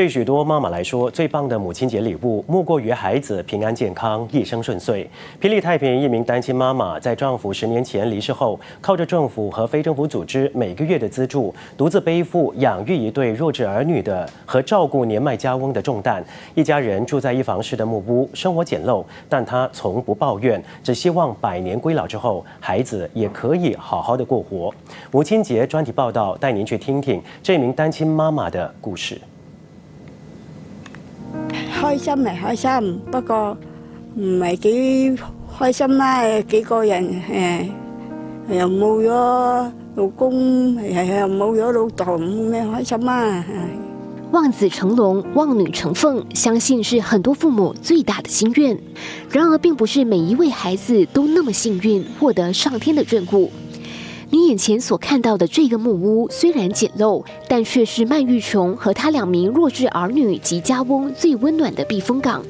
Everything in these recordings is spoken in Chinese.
对许多妈妈来说，最棒的母亲节礼物莫过于孩子平安健康，一生顺遂。霹雳太平一名单亲妈妈，在丈夫十年前离世后，靠着政府和非政府组织每个月的资助，独自背负养育一对弱智儿女的和照顾年迈家翁的重担。一家人住在一房式的木屋，生活简陋，但她从不抱怨，只希望百年归老之后，孩子也可以好好的过活。母亲节专题报道，带您去听听这名单亲妈妈的故事。开心系开心，不过唔系几开心啦。几个人诶，又冇咗老公，又冇咗老豆，咩开心啊？望子成龙，望女成凤，相信是很多父母最大的心愿。然而，并不是每一位孩子都那么幸运，获得上天的眷顾。你眼前所看到的这个木屋虽然简陋，但却是曼玉琼和她两名弱智儿女及家翁最温暖的避风港。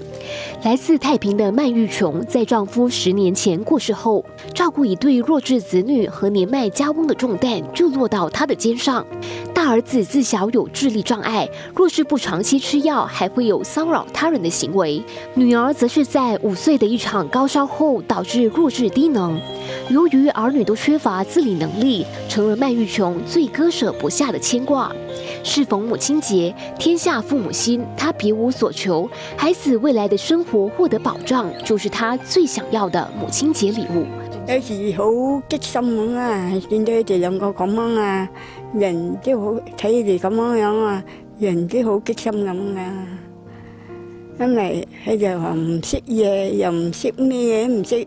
来自太平的曼玉琼，在丈夫十年前过世后，照顾一对弱智子女和年迈家翁的重担就落到她的肩上。大儿子自小有智力障碍，若是不长期吃药，还会有骚扰他人的行为；女儿则是在五岁的一场高烧后导致弱智低能。由于儿女都缺乏自理能力，成了麦玉琼最割舍不下的牵挂。适逢母亲节，天下父母心，她别无所求，孩子未来的生活获得保障，就是她最想要的母亲节礼物。有时好激心咁啊，见到就两个咁样啊，人都好睇哋咁样样啊，人都好激心咁啊，因为佢就话唔识嘢，又唔识咩嘢唔识。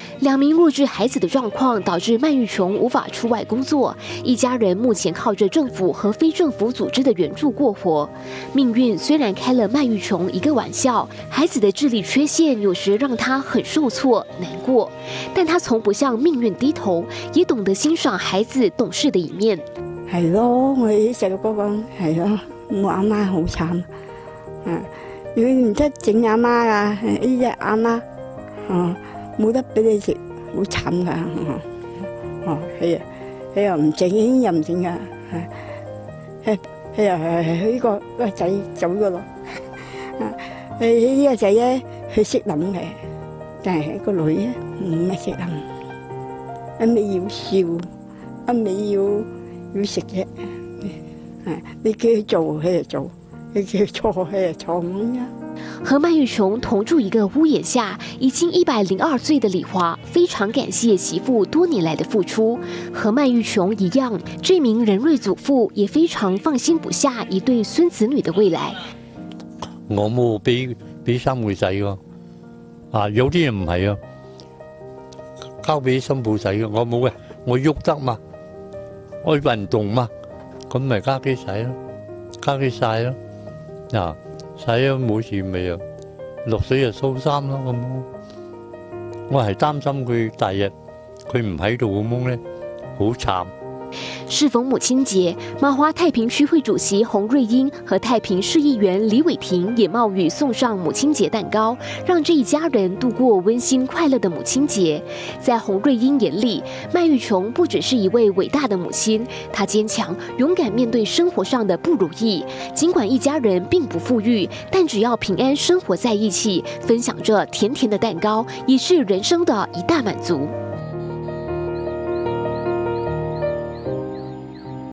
两名弱智孩子的状况导致曼玉琼无法出外工作，一家人目前靠着政府和非政府组织的援助过活。命运虽然开了曼玉琼一个玩笑，孩子的智力缺陷有时让他很受挫、难过，但他从不向命运低头，也懂得欣赏孩子懂事的一面。系咯，我细个哥哥系咯，我阿妈好惨，啊，佢唔得整阿妈啊，一日阿妈，嗯。冇得俾你食，好惨噶！哦，佢啊，佢又唔整，又唔整噶。佢佢又佢依个個仔走噶咯。佢呢个仔咧，佢识谂嘅，但係个女咧唔识谂，一你要笑，一你要要食嘢。啊，你叫佢做，佢就做。和麦玉琼同住一个屋檐下，已经一百零二岁的李华非常感谢媳妇多年来的付出。和麦玉琼一样，这名仁瑞祖父也非常放心不下一对孙子女的未来。我冇俾俾三妹仔啊，有啲人唔系啊，交俾新抱仔嘅，我冇嘅，我喐得嘛，爱运动嘛，咁咪交俾仔咯，交俾晒咯。嗱，洗咗冇事未啊？落水就收衫啦咁我系担心佢第日佢唔喺度咁咧，好惨。适逢母亲节，马华太平区会主席洪瑞英和太平市议员李伟霆也冒雨送上母亲节蛋糕，让这一家人度过温馨快乐的母亲节。在洪瑞英眼里，麦玉琼不只是一位伟大的母亲，她坚强勇敢面对生活上的不如意。尽管一家人并不富裕，但只要平安生活在一起，分享着甜甜的蛋糕，已是人生的一大满足。